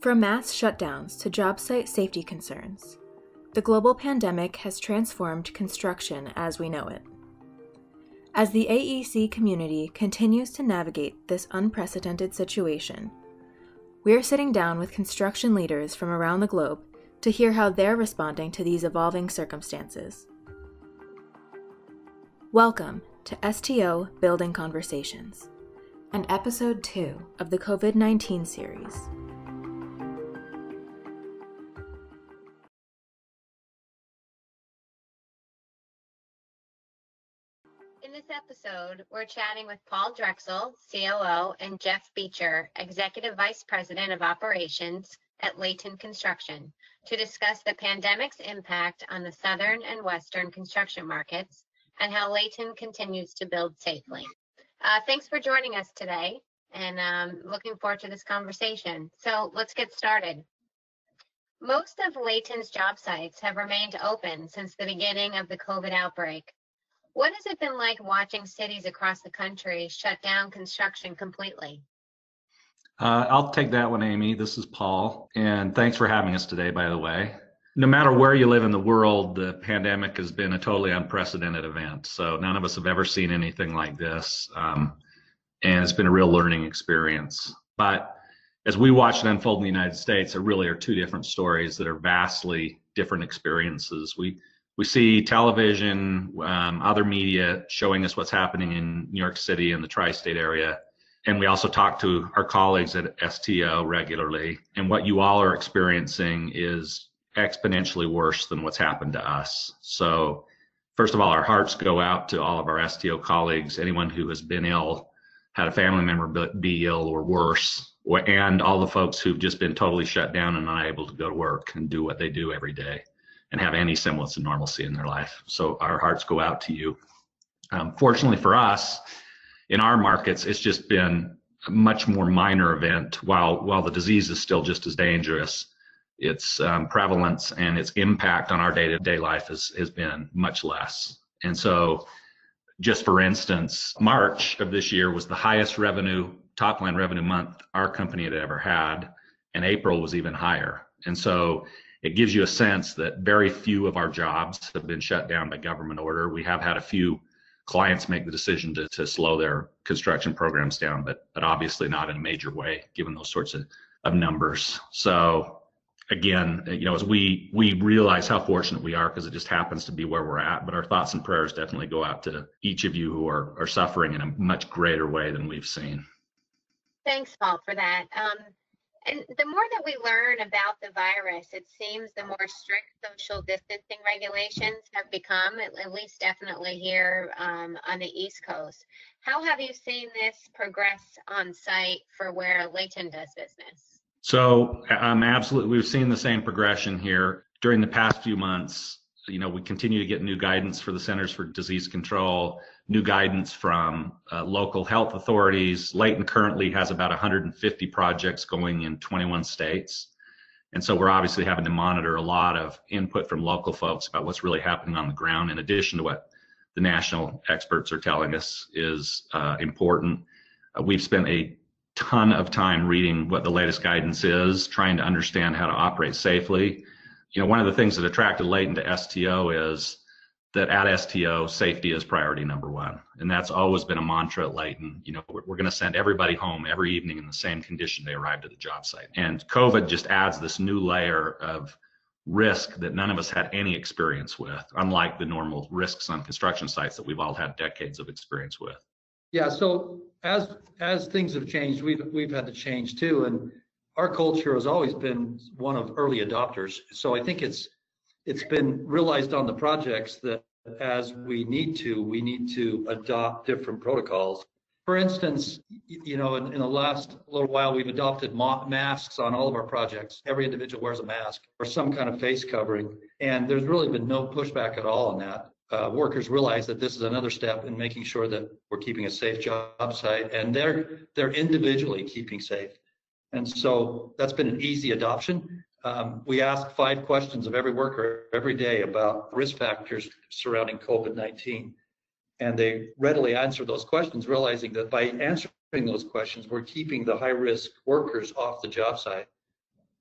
From mass shutdowns to job site safety concerns, the global pandemic has transformed construction as we know it. As the AEC community continues to navigate this unprecedented situation, we are sitting down with construction leaders from around the globe to hear how they're responding to these evolving circumstances. Welcome to STO Building Conversations, and episode 2 of the COVID 19 series. Episode, we're chatting with Paul Drecksel, COO, and Jeff Beecher, Executive Vice President of Operations at Layton Construction, to discuss the pandemic's impact on the southern and western construction markets and how Layton continues to build safely. Uh, thanks for joining us today, and um, looking forward to this conversation. So let's get started. Most of Layton's job sites have remained open since the beginning of the COVID outbreak. What has it been like watching cities across the country shut down construction completely? Uh, I'll take that one, Amy. This is Paul, and thanks for having us today, by the way. No matter where you live in the world, the pandemic has been a totally unprecedented event. So none of us have ever seen anything like this. Um, and it's been a real learning experience. But as we watch it unfold in the United States, there really are two different stories that are vastly different experiences. We we see television, um, other media showing us what's happening in New York City and the tri-state area. And we also talk to our colleagues at STO regularly. And what you all are experiencing is exponentially worse than what's happened to us. So, first of all, our hearts go out to all of our STO colleagues, anyone who has been ill, had a family member be ill or worse, and all the folks who've just been totally shut down and unable to go to work and do what they do every day and have any semblance of normalcy in their life. So our hearts go out to you. Um, fortunately for us, in our markets, it's just been a much more minor event. While while the disease is still just as dangerous, its um, prevalence and its impact on our day-to-day life has has been much less. And so, just for instance, March of this year was the highest revenue top line revenue month our company had ever had, and April was even higher. And so it gives you a sense that very few of our jobs have been shut down by government order. We have had a few clients make the decision to, to slow their construction programs down, but, but obviously not in a major way, given those sorts of, of numbers. So again, you know, as we we realize how fortunate we are because it just happens to be where we're at, but our thoughts and prayers definitely go out to each of you who are are suffering in a much greater way than we've seen. Thanks, Paul, for that. Um, and the more that we learn about the virus, it seems the more strict social distancing regulations have become, at least definitely here um, on the East Coast. How have you seen this progress on site for where Layton does business? So, um, absolutely, we've seen the same progression here during the past few months. You know, we continue to get new guidance for the Centers for Disease Control new guidance from uh, local health authorities. Layton currently has about 150 projects going in 21 states. And so we're obviously having to monitor a lot of input from local folks about what's really happening on the ground, in addition to what the national experts are telling us is uh, important. Uh, we've spent a ton of time reading what the latest guidance is, trying to understand how to operate safely. You know, one of the things that attracted Layton to STO is that at STO, safety is priority number one. And that's always been a mantra at Layton. You know, we're, we're going to send everybody home every evening in the same condition they arrived at the job site. And COVID just adds this new layer of risk that none of us had any experience with, unlike the normal risks on construction sites that we've all had decades of experience with. Yeah, so as as things have changed, we've we've had to change too. And our culture has always been one of early adopters. So I think it's it's been realized on the projects that as we need to, we need to adopt different protocols. For instance, you know, in, in the last little while, we've adopted masks on all of our projects. Every individual wears a mask or some kind of face covering, and there's really been no pushback at all on that. Uh, workers realize that this is another step in making sure that we're keeping a safe job site, and they're they're individually keeping safe. And so that's been an easy adoption. Um, we ask five questions of every worker every day about risk factors surrounding COVID-19. And they readily answer those questions, realizing that by answering those questions, we're keeping the high risk workers off the job site.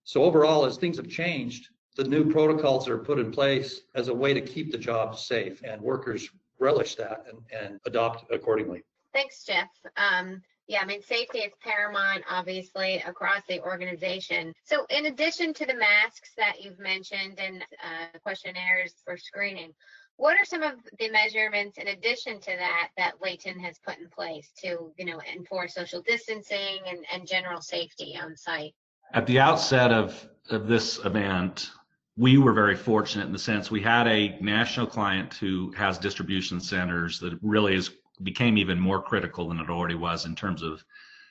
So overall, as things have changed, the new protocols are put in place as a way to keep the jobs safe and workers relish that and, and adopt accordingly. Thanks, Jeff. Um, yeah, I mean, safety is paramount, obviously, across the organization. So, in addition to the masks that you've mentioned and uh, questionnaires for screening, what are some of the measurements in addition to that that Layton has put in place to, you know, enforce social distancing and, and general safety on site? At the outset of, of this event, we were very fortunate in the sense we had a national client who has distribution centers that really is became even more critical than it already was in terms of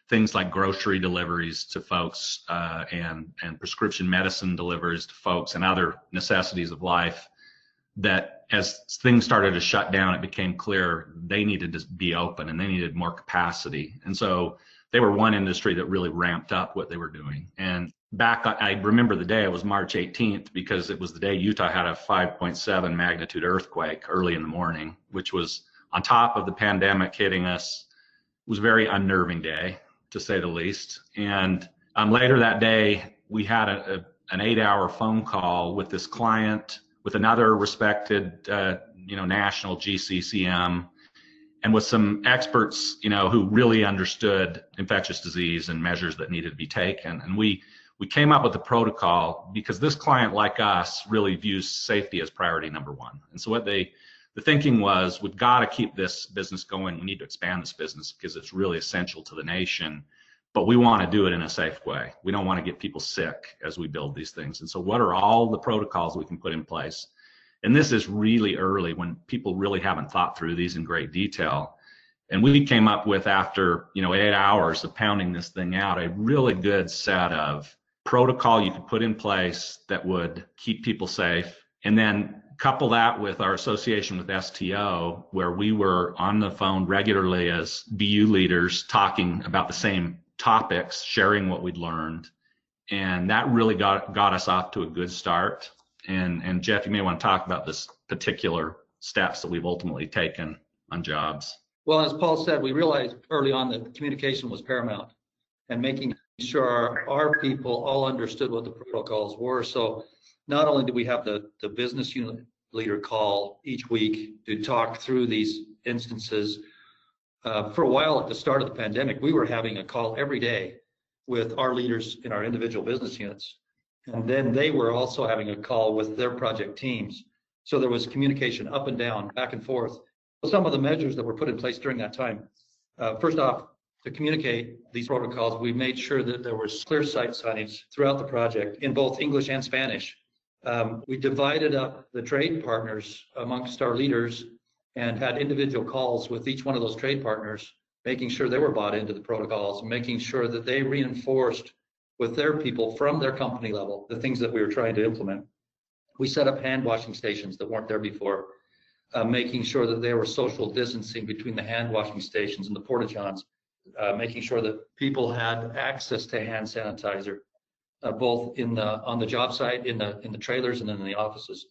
things like grocery deliveries to folks uh, and and prescription medicine deliveries to folks and other necessities of life that as things started to shut down it became clear they needed to be open and they needed more capacity. And so they were one industry that really ramped up what they were doing. And back i remember the day it was march 18th because it was the day utah had a 5.7 magnitude earthquake early in the morning which was on top of the pandemic hitting us, it was a very unnerving day, to say the least. And um, later that day, we had a, a, an eight-hour phone call with this client, with another respected, uh, you know, national GCCM, and with some experts, you know, who really understood infectious disease and measures that needed to be taken. And we we came up with a protocol because this client, like us, really views safety as priority number one. And so what they the thinking was we've got to keep this business going. We need to expand this business because it's really essential to the nation, but we want to do it in a safe way. We don't want to get people sick as we build these things. And so, what are all the protocols we can put in place? And this is really early when people really haven't thought through these in great detail. And we came up with, after you know eight hours of pounding this thing out, a really good set of protocol you could put in place that would keep people safe. And then couple that with our association with STO, where we were on the phone regularly as BU leaders talking about the same topics, sharing what we'd learned. And that really got, got us off to a good start. And, and Jeff, you may want to talk about this particular steps that we've ultimately taken on jobs. Well, as Paul said, we realized early on that communication was paramount and making sure our, our people all understood what the protocols were. So not only do we have the, the business unit leader call each week to talk through these instances, uh, for a while at the start of the pandemic, we were having a call every day with our leaders in our individual business units. And then they were also having a call with their project teams. So there was communication up and down, back and forth. Some of the measures that were put in place during that time. Uh, first off, to communicate these protocols, we made sure that there was clear sight signage throughout the project in both English and Spanish um, we divided up the trade partners amongst our leaders and had individual calls with each one of those trade partners, making sure they were bought into the protocols, making sure that they reinforced with their people from their company level the things that we were trying to implement. We set up hand washing stations that weren't there before, uh, making sure that there were social distancing between the hand washing stations and the porta johns, uh, making sure that people had access to hand sanitizer, uh, both in the on the job site, in the in the trailers, and then in the offices.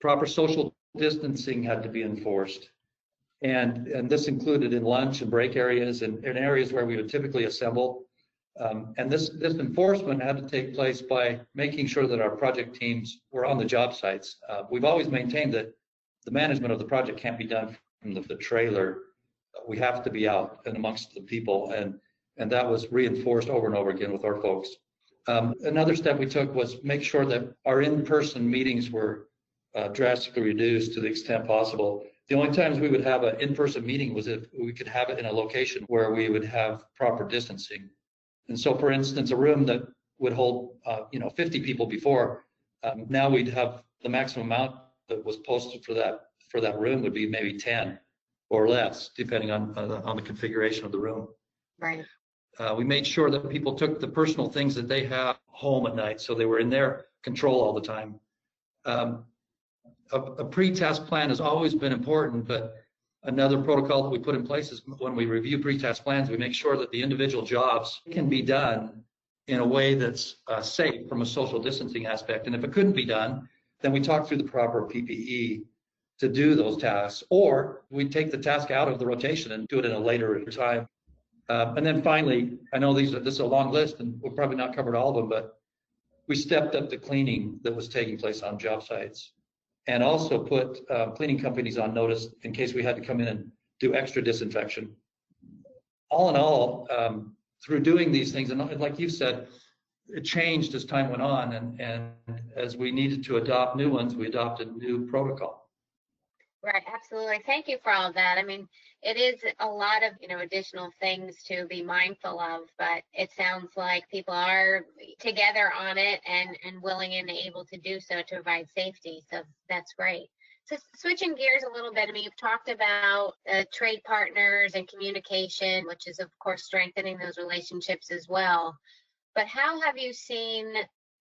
Proper social distancing had to be enforced, and and this included in lunch and break areas and in areas where we would typically assemble. Um, and this this enforcement had to take place by making sure that our project teams were on the job sites. Uh, we've always maintained that the management of the project can't be done from the, the trailer. We have to be out and amongst the people, and and that was reinforced over and over again with our folks. Um, another step we took was make sure that our in-person meetings were uh, drastically reduced to the extent possible. The only times we would have an in-person meeting was if we could have it in a location where we would have proper distancing. And so, for instance, a room that would hold, uh, you know, 50 people before, um, now we'd have the maximum amount that was posted for that for that room would be maybe 10 or less, depending on uh, on the configuration of the room. Right. Uh, we made sure that people took the personal things that they have home at night, so they were in their control all the time. Um, a, a pre-task plan has always been important, but another protocol that we put in place is when we review pre-task plans, we make sure that the individual jobs can be done in a way that's uh, safe from a social distancing aspect. And if it couldn't be done, then we talk through the proper PPE to do those tasks, or we take the task out of the rotation and do it in a later time. Uh, and then finally, I know these are, this is a long list and we'll probably not cover all of them, but we stepped up the cleaning that was taking place on job sites and also put uh, cleaning companies on notice in case we had to come in and do extra disinfection. All in all, um, through doing these things, and like you said, it changed as time went on, and, and as we needed to adopt new ones, we adopted new protocol. Right, absolutely. Thank you for all that. I mean, it is a lot of, you know, additional things to be mindful of, but it sounds like people are together on it and, and willing and able to do so to provide safety. So that's great. So switching gears a little bit, I mean, you've talked about uh, trade partners and communication, which is of course strengthening those relationships as well. But how have you seen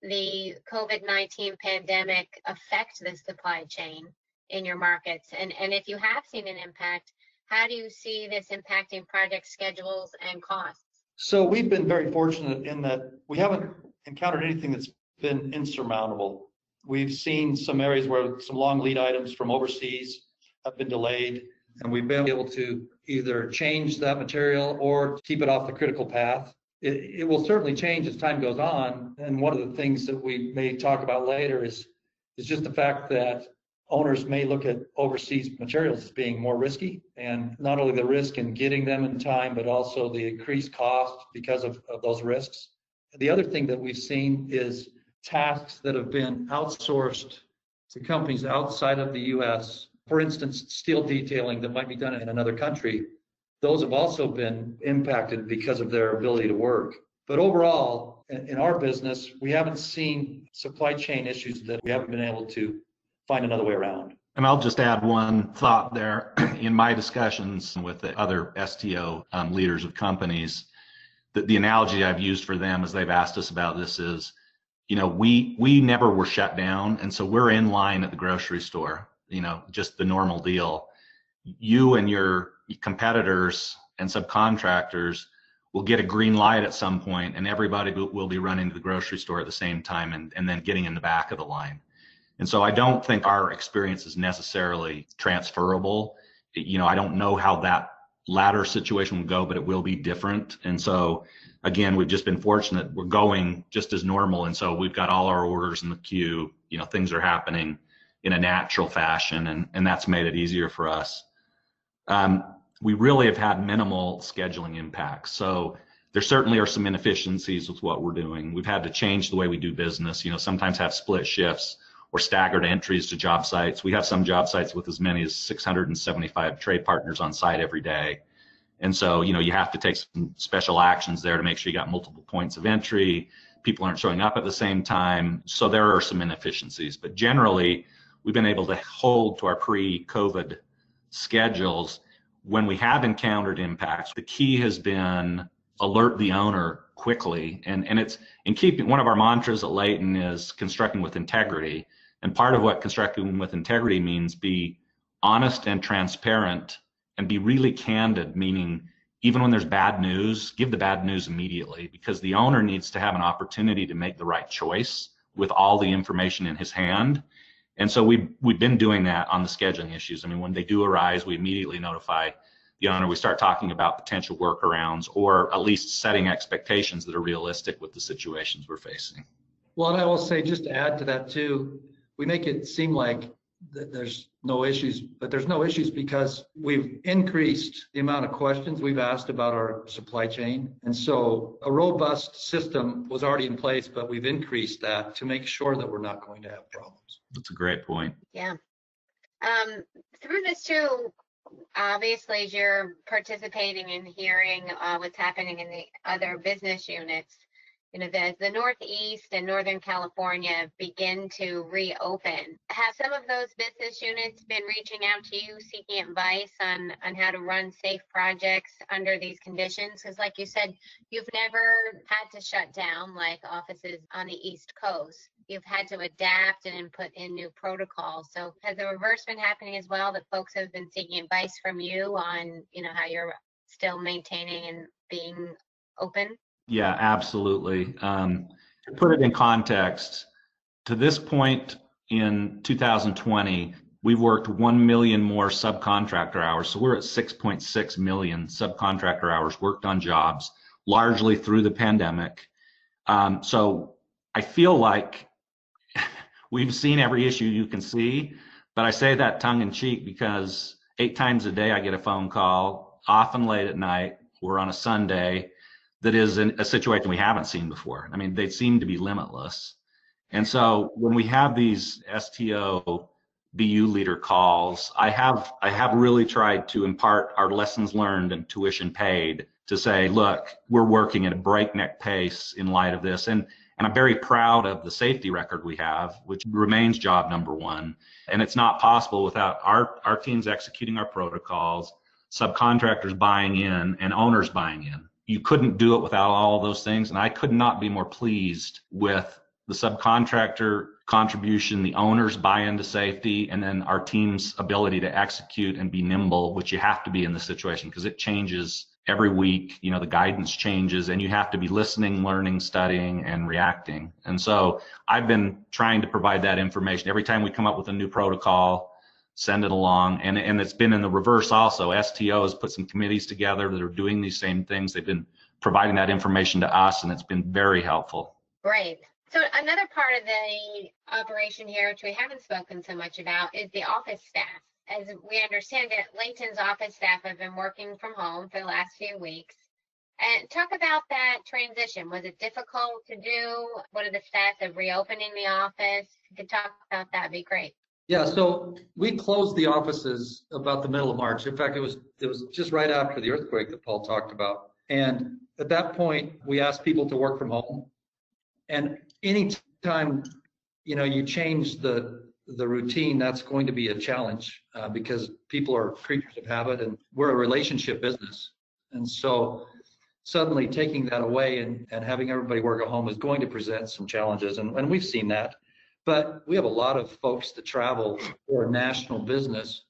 the COVID-19 pandemic affect the supply chain in your markets? And, and if you have seen an impact, how do you see this impacting project schedules and costs? So we've been very fortunate in that we haven't encountered anything that's been insurmountable. We've seen some areas where some long lead items from overseas have been delayed, and we've been able to either change that material or keep it off the critical path. It, it will certainly change as time goes on. And one of the things that we may talk about later is, is just the fact that owners may look at overseas materials as being more risky and not only the risk in getting them in time, but also the increased cost because of, of those risks. The other thing that we've seen is tasks that have been outsourced to companies outside of the US. For instance, steel detailing that might be done in another country. Those have also been impacted because of their ability to work. But overall, in, in our business, we haven't seen supply chain issues that we haven't been able to find another way around. And I'll just add one thought there. In my discussions with the other STO um, leaders of companies, that the analogy I've used for them as they've asked us about this is, you know, we we never were shut down, and so we're in line at the grocery store. You know, just the normal deal. You and your competitors and subcontractors will get a green light at some point, and everybody will be running to the grocery store at the same time, and and then getting in the back of the line and so I don't think our experience is necessarily transferable. You know, I don't know how that latter situation will go, but it will be different. And so again, we've just been fortunate. We're going just as normal. And so we've got all our orders in the queue. You know, things are happening in a natural fashion, and, and that's made it easier for us. Um, we really have had minimal scheduling impacts. So there certainly are some inefficiencies with what we're doing. We've had to change the way we do business, you know, sometimes have split shifts or staggered entries to job sites. We have some job sites with as many as 675 trade partners on site every day. And so, you know, you have to take some special actions there to make sure you got multiple points of entry. People aren't showing up at the same time. So there are some inefficiencies, but generally we've been able to hold to our pre-COVID schedules. When we have encountered impacts, the key has been alert the owner quickly. And, and it's in keeping one of our mantras at Layton is constructing with integrity. And part of what constructing with integrity means be honest and transparent and be really candid, meaning even when there's bad news, give the bad news immediately because the owner needs to have an opportunity to make the right choice with all the information in his hand. And so we've, we've been doing that on the scheduling issues. I mean, when they do arise, we immediately notify the owner. We start talking about potential workarounds or at least setting expectations that are realistic with the situations we're facing. Well, and I will say, just to add to that too, we make it seem like there's no issues, but there's no issues because we've increased the amount of questions we've asked about our supply chain. And so a robust system was already in place, but we've increased that to make sure that we're not going to have problems. That's a great point. Yeah. Um, through this too, obviously as you're participating in hearing uh, what's happening in the other business units, you know, the, the Northeast and Northern California begin to reopen. Have some of those business units been reaching out to you, seeking advice on, on how to run safe projects under these conditions? Because, like you said, you've never had to shut down like offices on the East Coast. You've had to adapt and put in new protocols. So, has the reverse been happening as well? That folks have been seeking advice from you on, you know, how you're still maintaining and being open? Yeah, absolutely. Um, to put it in context, to this point in 2020, we've worked 1 million more subcontractor hours. So we're at 6.6 million subcontractor hours worked on jobs, largely through the pandemic. Um, so I feel like we've seen every issue you can see, but I say that tongue in cheek because eight times a day I get a phone call, often late at night, We're on a Sunday, that is in a situation we haven't seen before. I mean, they seem to be limitless. And so when we have these STO BU leader calls, I have I have really tried to impart our lessons learned and tuition paid to say, look, we're working at a breakneck pace in light of this. And and I'm very proud of the safety record we have, which remains job number one. And it's not possible without our, our teams executing our protocols, subcontractors buying in, and owners buying in. You couldn't do it without all those things. And I could not be more pleased with the subcontractor contribution, the owner's buy into safety, and then our team's ability to execute and be nimble, which you have to be in this situation because it changes every week. You know, the guidance changes and you have to be listening, learning, studying, and reacting. And so I've been trying to provide that information every time we come up with a new protocol, send it along. And, and it's been in the reverse also. STO has put some committees together that are doing these same things. They've been providing that information to us and it's been very helpful. Great. So another part of the operation here, which we haven't spoken so much about, is the office staff. As we understand it, Layton's office staff have been working from home for the last few weeks. And talk about that transition. Was it difficult to do? What are the stats of reopening the office? If you could talk about that, would be great. Yeah, so we closed the offices about the middle of March. In fact, it was it was just right after the earthquake that Paul talked about. And at that point, we asked people to work from home. And anytime you know you change the the routine, that's going to be a challenge uh, because people are creatures of habit and we're a relationship business. And so suddenly taking that away and, and having everybody work at home is going to present some challenges. And, and we've seen that. But we have a lot of folks that travel for national business.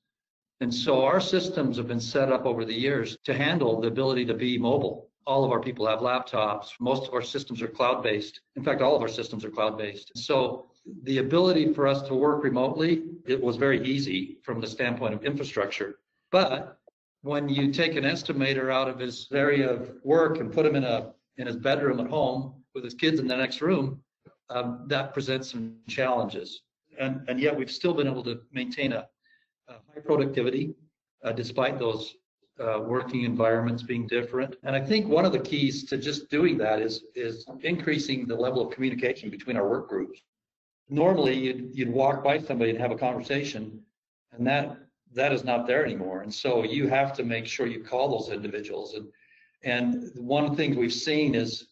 And so our systems have been set up over the years to handle the ability to be mobile all of our people have laptops. Most of our systems are cloud based. In fact, all of our systems are cloud based. So the ability for us to work remotely, it was very easy from the standpoint of infrastructure. But when you take an estimator out of his area of work and put him in a in his bedroom at home with his kids in the next room, um, that presents some challenges. And and yet we've still been able to maintain a, a high productivity uh, despite those uh, working environments being different. And I think one of the keys to just doing that is is increasing the level of communication between our work groups. Normally, you'd you'd walk by somebody and have a conversation, and that that is not there anymore. And so you have to make sure you call those individuals. And and one of the things we've seen is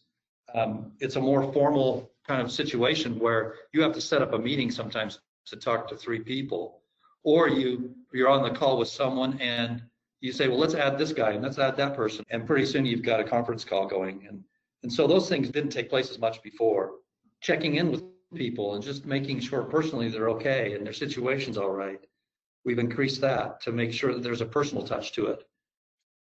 um, it's a more formal kind of situation where you have to set up a meeting sometimes to talk to three people, or you you're on the call with someone and you say, well, let's add this guy and let's add that person. And pretty soon you've got a conference call going. And, and so those things didn't take place as much before. Checking in with people and just making sure personally they're okay and their situation's all right. We've increased that to make sure that there's a personal touch to it.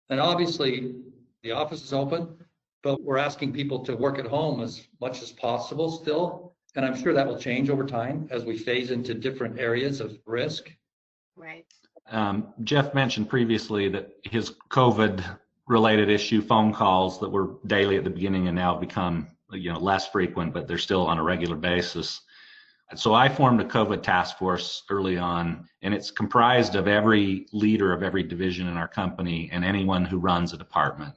And obviously, the office is open, but we're asking people to work at home as much as possible still. And I'm sure that will change over time as we phase into different areas of risk. Right. Um, Jeff mentioned previously that his COVID related issue phone calls that were daily at the beginning and now become you know less frequent, but they're still on a regular basis. So I formed a COVID task force early on, and it's comprised of every leader of every division in our company and anyone who runs a department.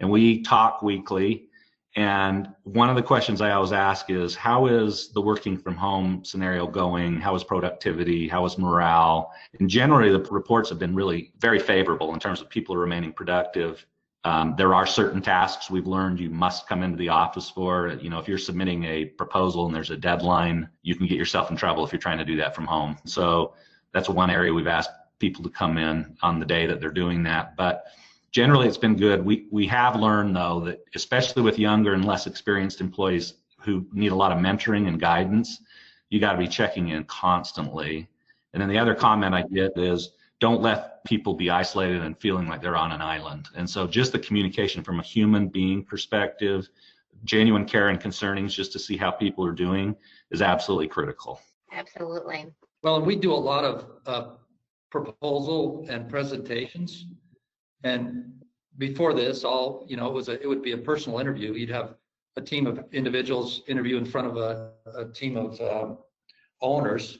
And we talk weekly and one of the questions I always ask is how is the working from home scenario going? How is productivity? How is morale? And generally, the reports have been really very favorable in terms of people remaining productive. Um, there are certain tasks we've learned you must come into the office for. You know, if you're submitting a proposal and there's a deadline, you can get yourself in trouble if you're trying to do that from home. So that's one area we've asked people to come in on the day that they're doing that. But generally it's been good. We we have learned though that especially with younger and less experienced employees who need a lot of mentoring and guidance, you got to be checking in constantly. And then the other comment I get is don't let people be isolated and feeling like they're on an island. And so just the communication from a human being perspective, genuine care and concernings just to see how people are doing is absolutely critical. Absolutely. Well, and we do a lot of uh, proposal and presentations and before this, all, you know, it was a, it would be a personal interview. You'd have a team of individuals interview in front of a, a team of um, owners.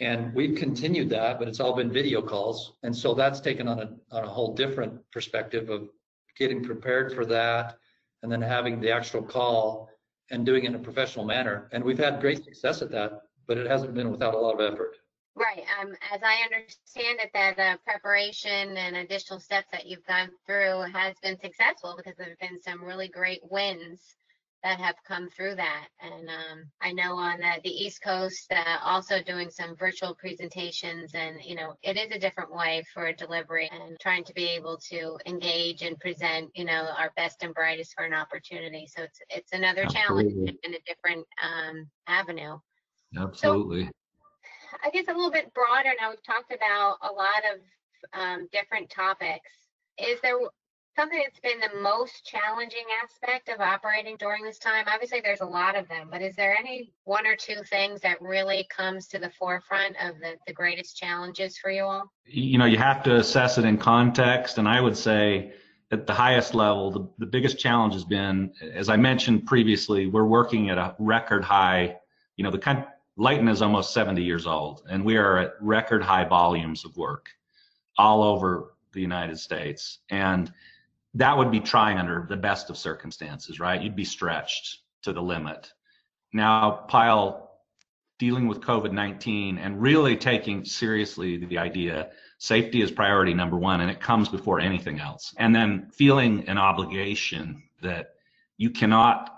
And we've continued that, but it's all been video calls. And so that's taken on a, on a whole different perspective of getting prepared for that and then having the actual call and doing it in a professional manner. And we've had great success at that, but it hasn't been without a lot of effort. Right. Um, as I understand it, that uh, preparation and additional steps that you've gone through has been successful because there have been some really great wins that have come through that. And um, I know on the, the East Coast, uh, also doing some virtual presentations, and you know, it is a different way for delivery and trying to be able to engage and present, you know, our best and brightest for an opportunity. So it's it's another Absolutely. challenge in a different um, avenue. Absolutely. So, I guess a little bit broader now. We've talked about a lot of um, different topics. Is there something that's been the most challenging aspect of operating during this time? Obviously, there's a lot of them, but is there any one or two things that really comes to the forefront of the, the greatest challenges for you all? You know, you have to assess it in context. And I would say at the highest level, the, the biggest challenge has been, as I mentioned previously, we're working at a record high, you know, the Layton is almost 70 years old, and we are at record high volumes of work all over the United States. And that would be trying under the best of circumstances, right? You'd be stretched to the limit. Now, pile dealing with COVID 19 and really taking seriously the idea safety is priority number one, and it comes before anything else. And then feeling an obligation that you cannot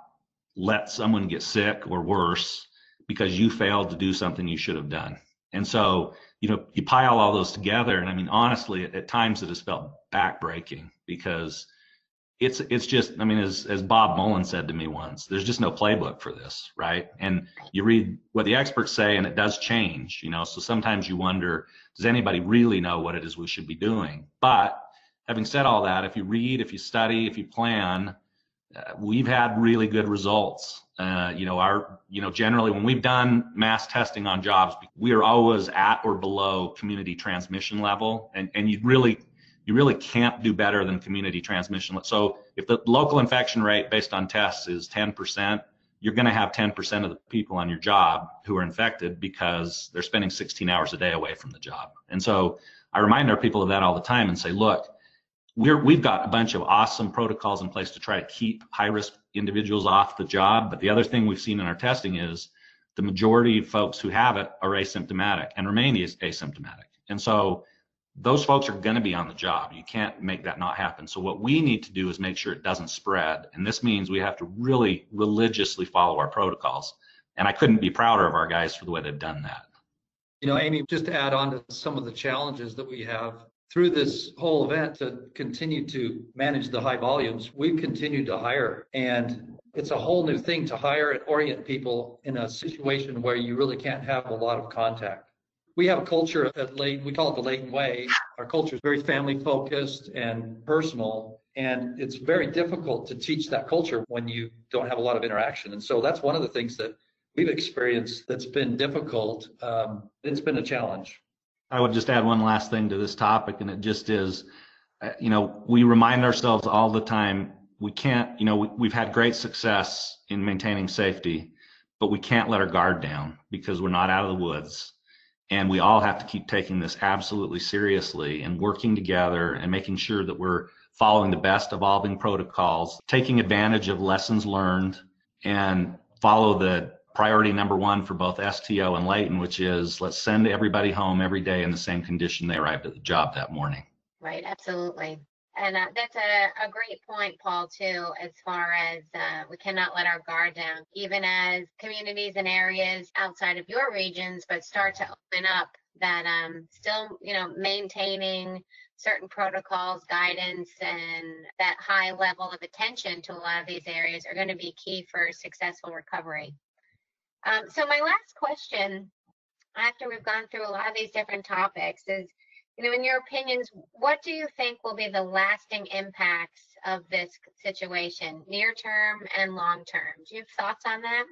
let someone get sick or worse because you failed to do something you should have done. And so, you know, you pile all those together, and I mean, honestly, at, times it has felt backbreaking because it's it's just I mean as as Bob Mullen said to me once, there's just no playbook for this, right? And you read what the experts say and it does change, you know. So sometimes you wonder, does anybody really know what it is we should be doing? But having said all that, if you read, if you study, if you plan, uh, we've had really good results. Uh, you know, our, you know, generally when we've done mass testing on jobs, we are always at or below community transmission level. And, and you really you really can't do better than community transmission. So if the local infection rate based on tests is 10%, you're going to have 10% of the people on your job who are infected because they're spending 16 hours a day away from the job. And so I remind our people of that all the time and say, look, we're, we've got a bunch of awesome protocols in place to try to keep high risk individuals off the job. But the other thing we've seen in our testing is the majority of folks who have it are asymptomatic and remain asymptomatic. And so those folks are going to be on the job. You can't make that not happen. So what we need to do is make sure it doesn't spread. And this means we have to really religiously follow our protocols. And I couldn't be prouder of our guys for the way they've done that. You know, Amy, just to add on to some of the challenges that we have through this whole event to continue to manage the high volumes, we've continued to hire. And it's a whole new thing to hire and orient people in a situation where you really can't have a lot of contact we have a culture at Layton, we call it the Layton Way. Our culture is very family focused and personal. And it's very difficult to teach that culture when you don't have a lot of interaction. And so that's one of the things that we've experienced that's been difficult. Um, it's been a challenge. I would just add one last thing to this topic, and it just is, uh, you know, we remind ourselves all the time we can't, you know, we, we've had great success in maintaining safety, but we can't let our guard down because we're not out of the woods. And we all have to keep taking this absolutely seriously and working together and making sure that we're following the best evolving protocols, taking advantage of lessons learned, and follow the priority number one for both STO and Layton, which is let's send everybody home every day in the same condition they arrived at the job that morning. Right, absolutely. And uh, that's a, a great point, Paul, too, as far as uh, we cannot let our guard down, even as communities and areas outside of your regions, but start to open up that um, still, you know, maintaining certain protocols, guidance, and that high level of attention to a lot of these areas are going to be key for successful recovery. Um, so my last question, after we've gone through a lot of these different topics, is you know, in your opinions, what do you think will be the lasting impacts of this situation, near term and long term? Do you have thoughts on that?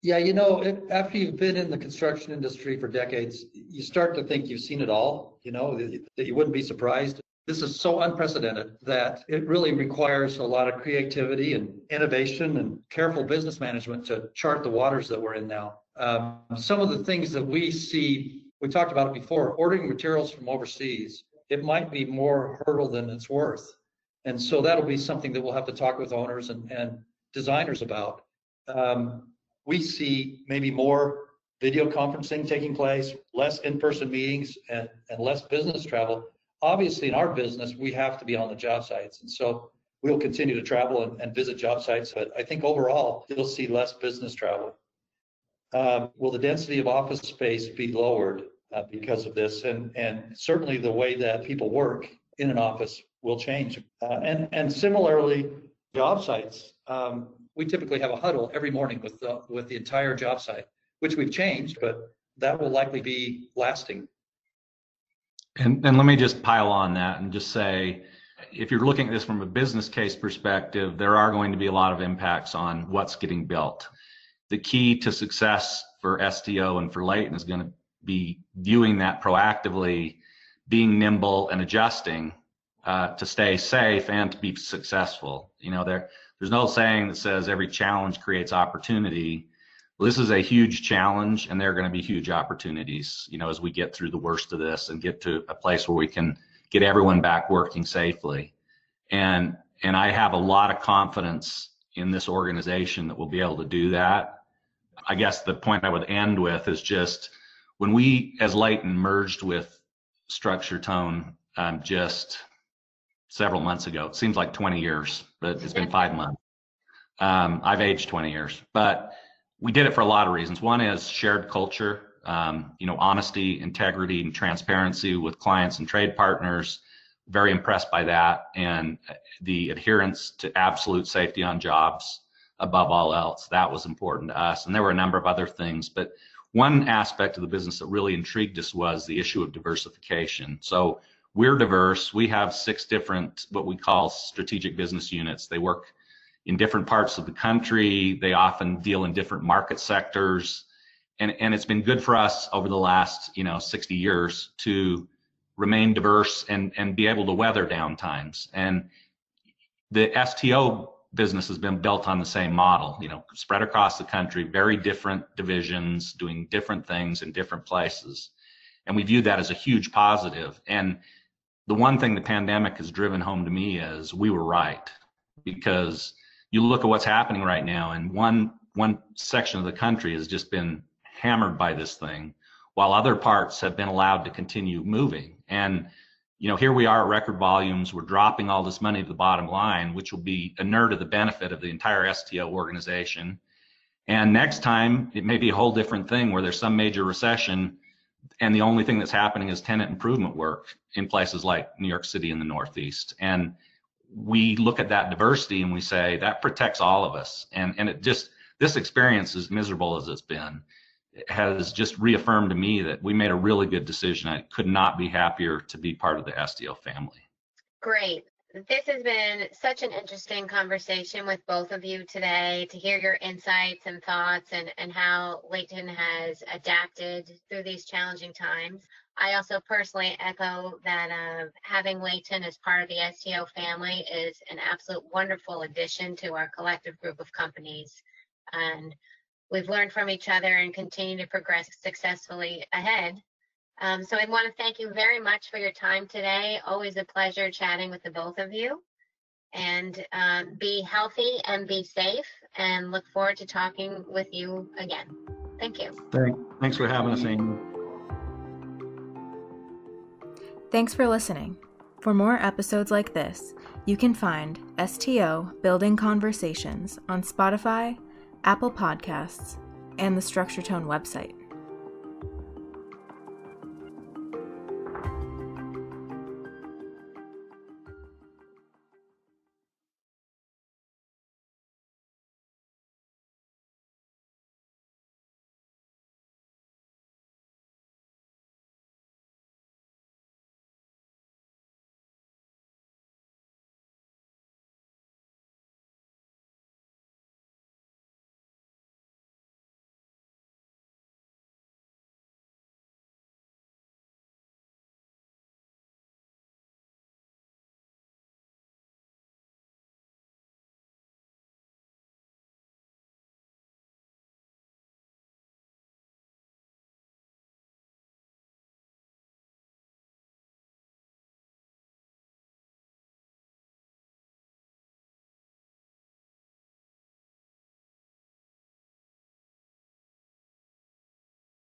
Yeah, you know, after you've been in the construction industry for decades, you start to think you've seen it all, you know, that you wouldn't be surprised. This is so unprecedented that it really requires a lot of creativity and innovation and careful business management to chart the waters that we're in now. Um, some of the things that we see, we talked about it before, ordering materials from overseas, it might be more hurdle than it's worth. And so that'll be something that we'll have to talk with owners and, and designers about. Um, we see maybe more video conferencing taking place, less in-person meetings and, and less business travel obviously in our business, we have to be on the job sites. And so we'll continue to travel and, and visit job sites, but I think overall you'll see less business travel. Um, will the density of office space be lowered uh, because of this? And, and certainly the way that people work in an office will change. Uh, and, and similarly, job sites, um, we typically have a huddle every morning with the, with the entire job site, which we've changed, but that will likely be lasting. And, and let me just pile on that and just say, if you're looking at this from a business case perspective, there are going to be a lot of impacts on what's getting built. The key to success for STO and for Layton is going to be viewing that proactively, being nimble and adjusting uh, to stay safe and to be successful. You know, there there's no saying that says every challenge creates opportunity this is a huge challenge and there are going to be huge opportunities you know as we get through the worst of this and get to a place where we can get everyone back working safely. And and i have a lot of confidence in this organization that we'll be able to do that. I guess the point i would end with is just when we as layton merged with structure tone um, just several months ago it seems like 20 years but it's been five months. Um, i've aged 20 years but we did it for a lot of reasons. One is shared culture, um, you know, honesty, integrity, and transparency with clients and trade partners. Very impressed by that, and the adherence to absolute safety on jobs above all else. That was important to us, and there were a number of other things. But one aspect of the business that really intrigued us was the issue of diversification. So we're diverse. We have six different what we call strategic business units. They work in different parts of the country. They often deal in different market sectors. And, and it's been good for us over the last, you know, 60 years to remain diverse and, and be able to weather downtimes. And the STO business has been built on the same model, you know, spread across the country, very different divisions doing different things in different places. And we view that as a huge positive. And the one thing the pandemic has driven home to me is we were right because you look at what's happening right now, and one one section of the country has just been hammered by this thing, while other parts have been allowed to continue moving. And you know, here we are at record volumes. We're dropping all this money to the bottom line, which will be inure to the benefit of the entire STO organization. And next time, it may be a whole different thing where there's some major recession, and the only thing that's happening is tenant improvement work in places like New York City in the Northeast. And we look at that diversity and we say that protects all of us. And and it just this experience, as miserable as it's been, has just reaffirmed to me that we made a really good decision. I could not be happier to be part of the STO family. Great. This has been such an interesting conversation with both of you today to hear your insights and thoughts and, and how Layton has adapted through these challenging times. I also personally echo that uh, having Layton as part of the STO family is an absolute wonderful addition to our collective group of companies. And we've learned from each other and continue to progress successfully ahead. Um, so I want to thank you very much for your time today. Always a pleasure chatting with the both of you. And um, be healthy and be safe, and look forward to talking with you again. Thank you. Thanks for having us, Amy. Thanks for listening. For more episodes like this, you can find STO Building Conversations on Spotify, Apple Podcasts, and the Structure Tone website.